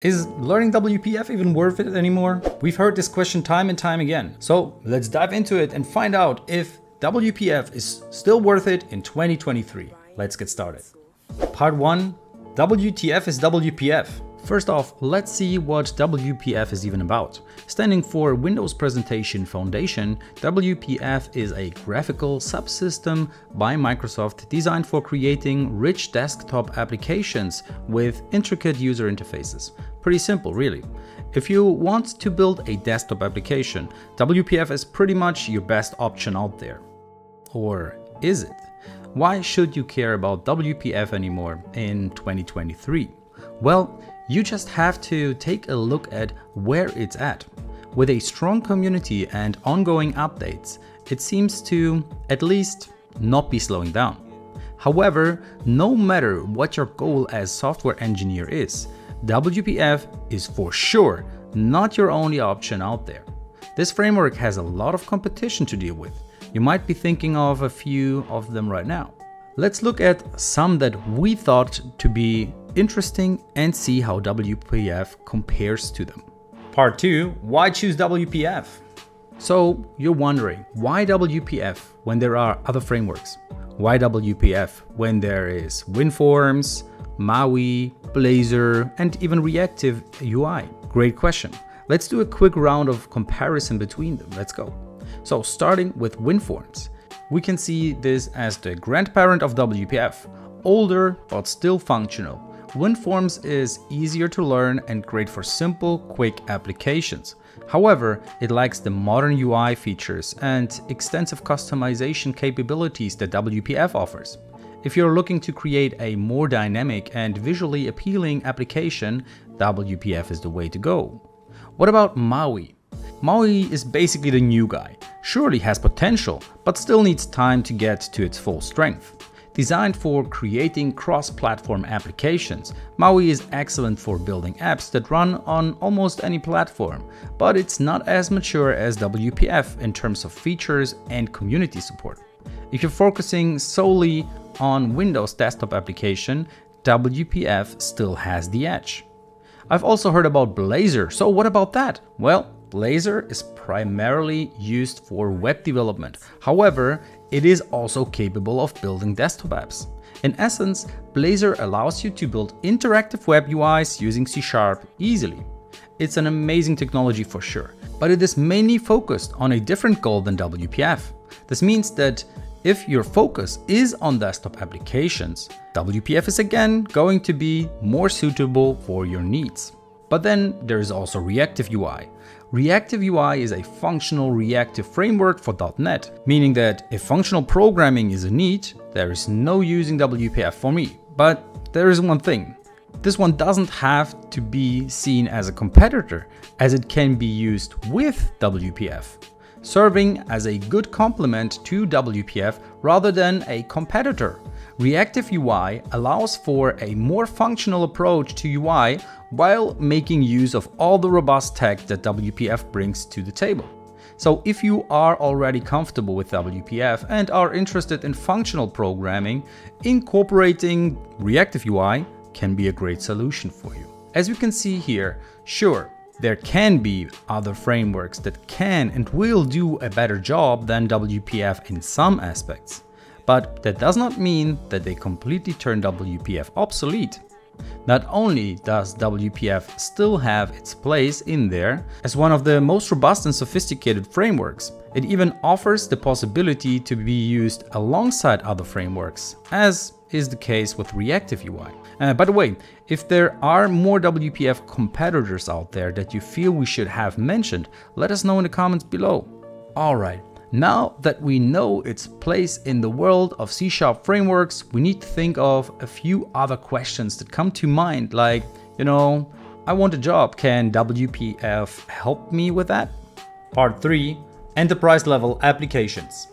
Is learning WPF even worth it anymore? We've heard this question time and time again. So let's dive into it and find out if WPF is still worth it in 2023. Let's get started. Part 1 WTF is WPF. First off, let's see what WPF is even about. Standing for Windows Presentation Foundation, WPF is a graphical subsystem by Microsoft designed for creating rich desktop applications with intricate user interfaces. Pretty simple, really. If you want to build a desktop application, WPF is pretty much your best option out there. Or is it? Why should you care about WPF anymore in 2023? Well, you just have to take a look at where it's at. With a strong community and ongoing updates, it seems to, at least, not be slowing down. However, no matter what your goal as software engineer is, WPF is for sure not your only option out there. This framework has a lot of competition to deal with. You might be thinking of a few of them right now. Let's look at some that we thought to be interesting and see how WPF compares to them. Part 2 Why choose WPF? So, you're wondering why WPF when there are other frameworks? Why WPF when there is WinForms, MAUI, Blazor, and even Reactive UI? Great question. Let's do a quick round of comparison between them. Let's go. So, starting with WinForms. We can see this as the grandparent of WPF, older but still functional. WinForms is easier to learn and great for simple, quick applications. However, it lacks the modern UI features and extensive customization capabilities that WPF offers. If you're looking to create a more dynamic and visually appealing application, WPF is the way to go. What about MAUI? MAUI is basically the new guy. Surely has potential, but still needs time to get to its full strength. Designed for creating cross-platform applications, MAUI is excellent for building apps that run on almost any platform, but it's not as mature as WPF in terms of features and community support. If you're focusing solely on Windows desktop application, WPF still has the edge. I've also heard about Blazor, so what about that? Well, Blazor is primarily used for web development. However, it is also capable of building desktop apps. In essence, Blazor allows you to build interactive web UIs using C Sharp easily. It's an amazing technology for sure, but it is mainly focused on a different goal than WPF. This means that if your focus is on desktop applications, WPF is again going to be more suitable for your needs. But then there is also Reactive UI. Reactive UI is a functional reactive framework for .NET, meaning that if functional programming is a need, there is no using WPF for me. But there is one thing. This one doesn't have to be seen as a competitor, as it can be used with WPF, serving as a good complement to WPF rather than a competitor. Reactive UI allows for a more functional approach to UI while making use of all the robust tech that WPF brings to the table. So if you are already comfortable with WPF and are interested in functional programming, incorporating Reactive UI can be a great solution for you. As you can see here, sure, there can be other frameworks that can and will do a better job than WPF in some aspects. But that does not mean that they completely turn WPF obsolete. Not only does WPF still have its place in there as one of the most robust and sophisticated frameworks, it even offers the possibility to be used alongside other frameworks, as is the case with Reactive UI. Uh, by the way, if there are more WPF competitors out there that you feel we should have mentioned, let us know in the comments below. Alright, now that we know its place in the world of C-sharp frameworks, we need to think of a few other questions that come to mind like, you know, I want a job, can WPF help me with that? Part 3 Enterprise level applications.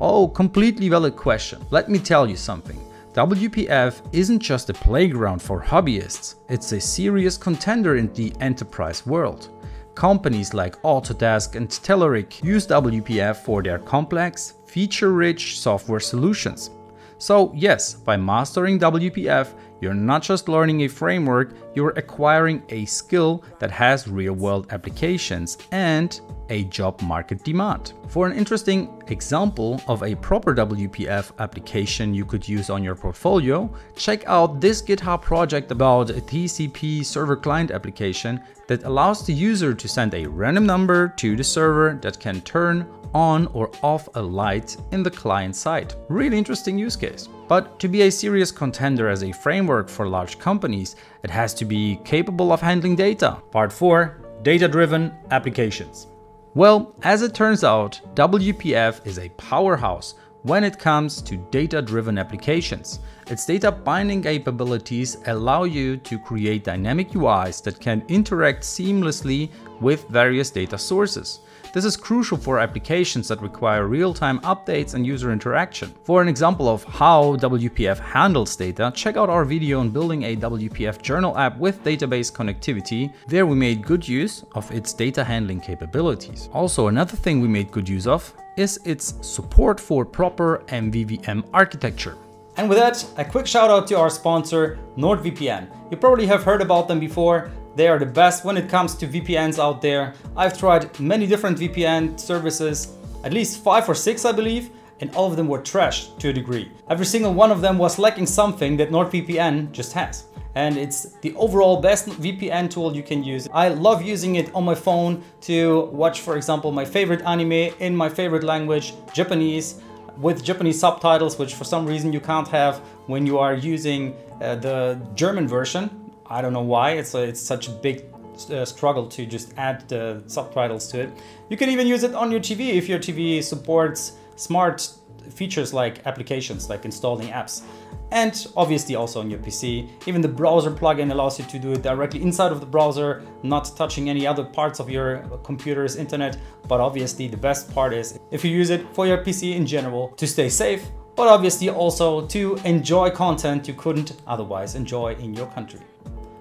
Oh, completely valid question. Let me tell you something. WPF isn't just a playground for hobbyists, it's a serious contender in the enterprise world. Companies like Autodesk and Telerik use WPF for their complex, feature-rich software solutions. So yes, by mastering WPF, you're not just learning a framework, you're acquiring a skill that has real world applications and a job market demand. For an interesting example of a proper WPF application you could use on your portfolio, check out this GitHub project about a TCP server client application that allows the user to send a random number to the server that can turn on or off a light in the client side. Really interesting use case. But to be a serious contender as a framework for large companies, it has to be capable of handling data. Part 4 Data-driven applications. Well, as it turns out, WPF is a powerhouse when it comes to data-driven applications. Its data binding capabilities allow you to create dynamic UIs that can interact seamlessly with various data sources. This is crucial for applications that require real-time updates and user interaction. For an example of how WPF handles data, check out our video on building a WPF journal app with database connectivity. There we made good use of its data handling capabilities. Also, another thing we made good use of is its support for proper MVVM architecture. And with that, a quick shout out to our sponsor, NordVPN. You probably have heard about them before. They are the best when it comes to VPNs out there. I've tried many different VPN services, at least five or six I believe, and all of them were trash to a degree. Every single one of them was lacking something that NordVPN just has. And it's the overall best VPN tool you can use. I love using it on my phone to watch, for example, my favorite anime in my favorite language, Japanese with Japanese subtitles, which for some reason you can't have when you are using uh, the German version. I don't know why, it's, a, it's such a big uh, struggle to just add the subtitles to it. You can even use it on your TV if your TV supports smart features like applications, like installing apps. And obviously also on your PC. Even the browser plugin allows you to do it directly inside of the browser, not touching any other parts of your computer's internet. But obviously the best part is if you use it for your PC in general to stay safe, but obviously also to enjoy content you couldn't otherwise enjoy in your country.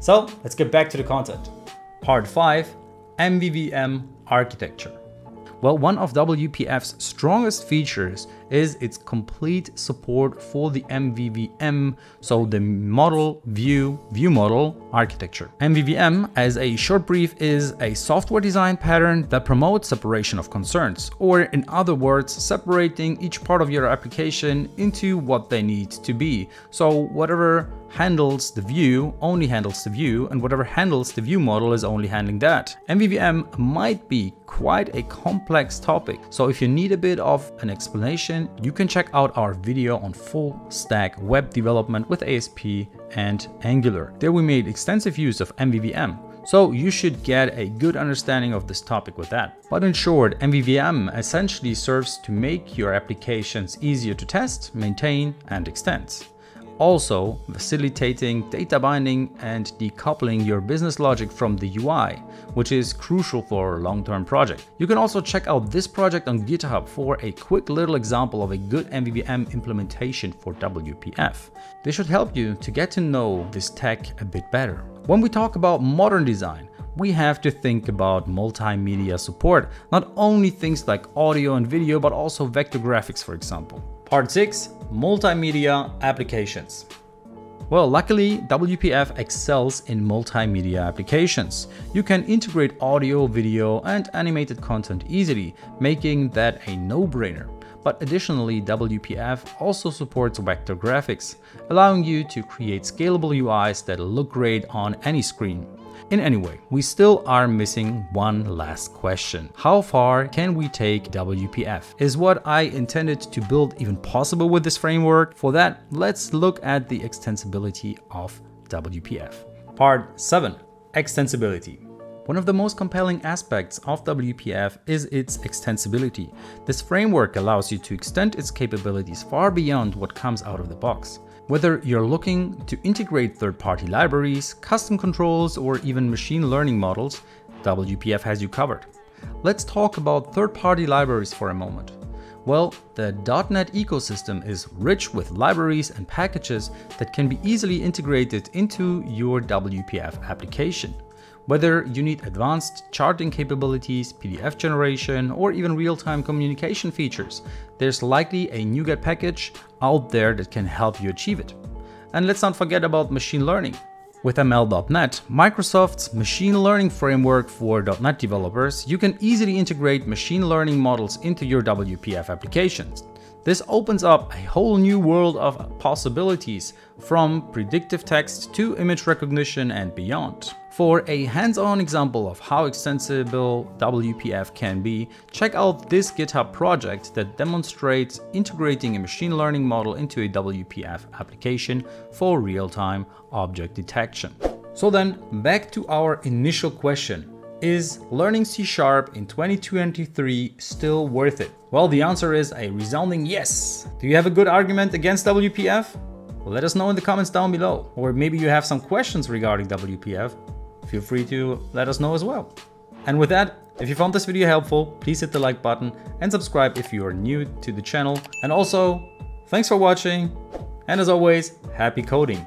So let's get back to the content. Part 5 MVVM Architecture. Well, one of WPF's strongest features is its complete support for the MVVM, so the model view view model architecture. MVVM, as a short brief, is a software design pattern that promotes separation of concerns, or in other words, separating each part of your application into what they need to be. So whatever handles the view only handles the view and whatever handles the view model is only handling that. MVVM might be quite a complex topic, so if you need a bit of an explanation, you can check out our video on full stack web development with ASP and Angular. There we made extensive use of MVVM. So you should get a good understanding of this topic with that. But in short, MVVM essentially serves to make your applications easier to test, maintain and extend also facilitating data binding and decoupling your business logic from the UI, which is crucial for a long-term project. You can also check out this project on GitHub for a quick little example of a good MVVM implementation for WPF. This should help you to get to know this tech a bit better. When we talk about modern design, we have to think about multimedia support, not only things like audio and video, but also vector graphics, for example. Part 6 Multimedia Applications. Well, luckily, WPF excels in multimedia applications. You can integrate audio, video, and animated content easily, making that a no-brainer. But additionally, WPF also supports vector graphics, allowing you to create scalable UIs that look great on any screen. In any way, we still are missing one last question. How far can we take WPF? Is what I intended to build even possible with this framework? For that, let's look at the extensibility of WPF. Part 7. Extensibility. One of the most compelling aspects of WPF is its extensibility. This framework allows you to extend its capabilities far beyond what comes out of the box. Whether you're looking to integrate third-party libraries, custom controls, or even machine learning models, WPF has you covered. Let's talk about third-party libraries for a moment. Well, the .NET ecosystem is rich with libraries and packages that can be easily integrated into your WPF application. Whether you need advanced charting capabilities, PDF generation, or even real-time communication features, there's likely a NuGet package out there that can help you achieve it. And let's not forget about machine learning. With ML.NET, Microsoft's machine learning framework for .NET developers, you can easily integrate machine learning models into your WPF applications. This opens up a whole new world of possibilities from predictive text to image recognition and beyond. For a hands-on example of how extensible WPF can be, check out this GitHub project that demonstrates integrating a machine learning model into a WPF application for real-time object detection. So then, back to our initial question. Is learning C Sharp in 2023 still worth it? Well, the answer is a resounding yes. Do you have a good argument against WPF? Let us know in the comments down below. Or maybe you have some questions regarding WPF. Feel free to let us know as well. And with that, if you found this video helpful, please hit the like button and subscribe if you are new to the channel. And also, thanks for watching. And as always, happy coding.